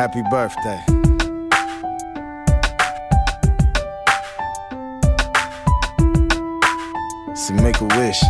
Happy birthday. So make a wish.